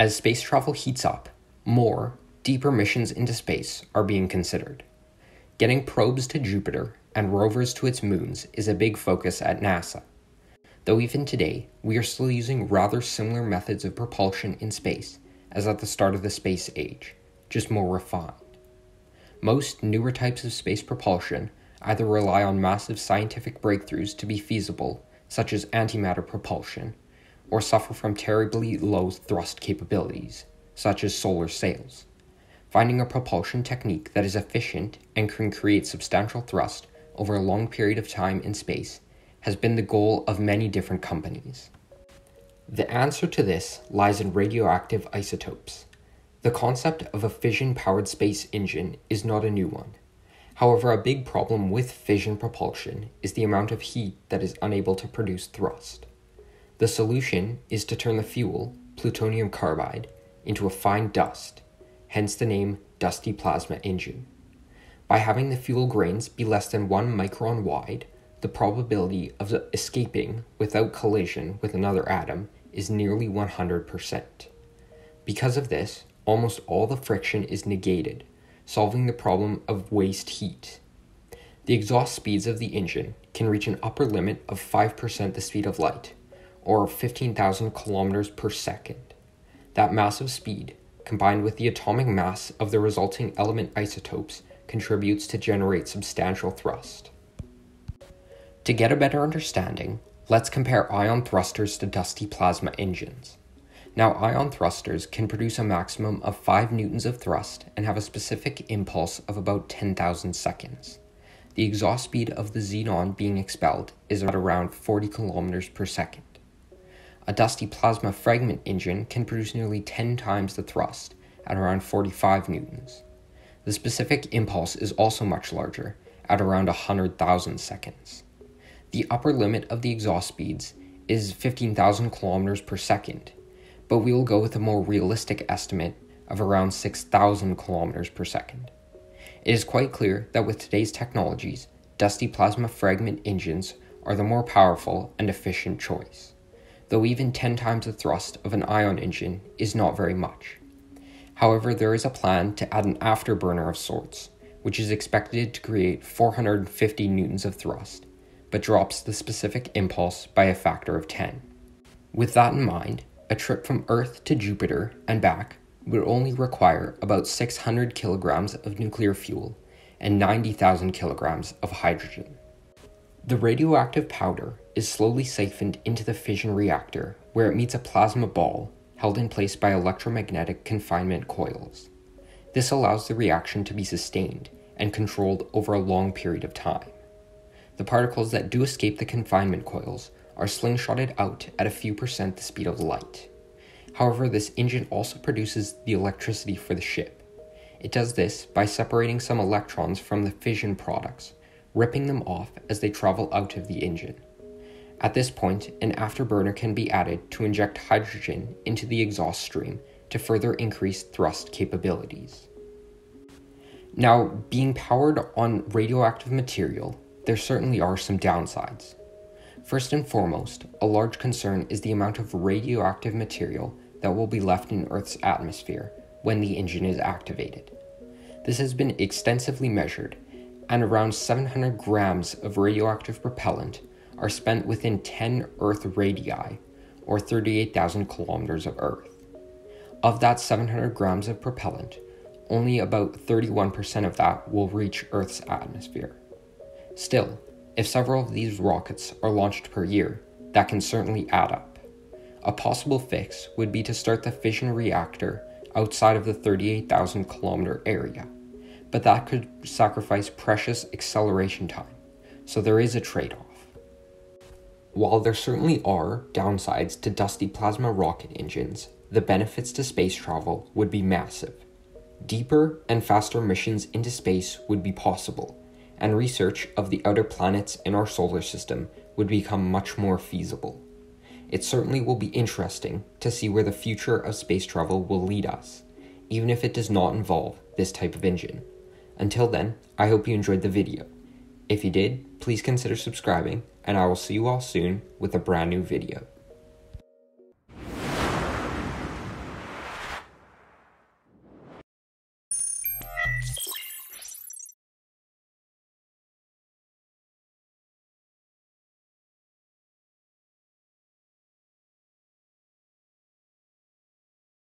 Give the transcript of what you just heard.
As space travel heats up, more, deeper missions into space are being considered. Getting probes to Jupiter and rovers to its moons is a big focus at NASA. Though even today, we are still using rather similar methods of propulsion in space as at the start of the space age, just more refined. Most newer types of space propulsion either rely on massive scientific breakthroughs to be feasible, such as antimatter propulsion, or suffer from terribly low thrust capabilities, such as solar sails. Finding a propulsion technique that is efficient and can create substantial thrust over a long period of time in space has been the goal of many different companies. The answer to this lies in radioactive isotopes. The concept of a fission powered space engine is not a new one. However, a big problem with fission propulsion is the amount of heat that is unable to produce thrust. The solution is to turn the fuel, plutonium carbide, into a fine dust, hence the name dusty plasma engine. By having the fuel grains be less than 1 micron wide, the probability of escaping without collision with another atom is nearly 100%. Because of this, almost all the friction is negated, solving the problem of waste heat. The exhaust speeds of the engine can reach an upper limit of 5% the speed of light, or 15,000 kilometers per second. That massive speed, combined with the atomic mass of the resulting element isotopes, contributes to generate substantial thrust. To get a better understanding, let's compare ion thrusters to dusty plasma engines. Now, ion thrusters can produce a maximum of 5 newtons of thrust and have a specific impulse of about 10,000 seconds. The exhaust speed of the xenon being expelled is at around 40 kilometers per second. A dusty plasma fragment engine can produce nearly 10 times the thrust at around 45 newtons. The specific impulse is also much larger, at around 100,000 seconds. The upper limit of the exhaust speeds is 15,000 kilometers per second, but we will go with a more realistic estimate of around 6,000 kilometers per second. It is quite clear that with today's technologies, dusty plasma fragment engines are the more powerful and efficient choice though even 10 times the thrust of an ion engine is not very much. However, there is a plan to add an afterburner of sorts, which is expected to create 450 newtons of thrust, but drops the specific impulse by a factor of 10. With that in mind, a trip from Earth to Jupiter and back would only require about 600 kilograms of nuclear fuel and 90,000 kilograms of hydrogen. The radioactive powder is slowly siphoned into the fission reactor, where it meets a plasma ball held in place by electromagnetic confinement coils. This allows the reaction to be sustained and controlled over a long period of time. The particles that do escape the confinement coils are slingshotted out at a few percent the speed of light. However, this engine also produces the electricity for the ship. It does this by separating some electrons from the fission products, ripping them off as they travel out of the engine. At this point, an afterburner can be added to inject hydrogen into the exhaust stream to further increase thrust capabilities. Now, being powered on radioactive material, there certainly are some downsides. First and foremost, a large concern is the amount of radioactive material that will be left in Earth's atmosphere when the engine is activated. This has been extensively measured, and around 700 grams of radioactive propellant are spent within 10 Earth radii, or 38,000 kilometers of Earth. Of that 700 grams of propellant, only about 31% of that will reach Earth's atmosphere. Still, if several of these rockets are launched per year, that can certainly add up. A possible fix would be to start the fission reactor outside of the 38,000 kilometer area, but that could sacrifice precious acceleration time, so there is a trade off. While there certainly are downsides to dusty plasma rocket engines, the benefits to space travel would be massive. Deeper and faster missions into space would be possible, and research of the outer planets in our solar system would become much more feasible. It certainly will be interesting to see where the future of space travel will lead us, even if it does not involve this type of engine. Until then, I hope you enjoyed the video. If you did, please consider subscribing, and I will see you all soon with a brand new video.